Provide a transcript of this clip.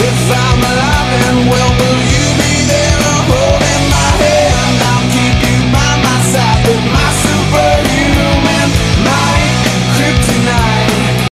If I'm alive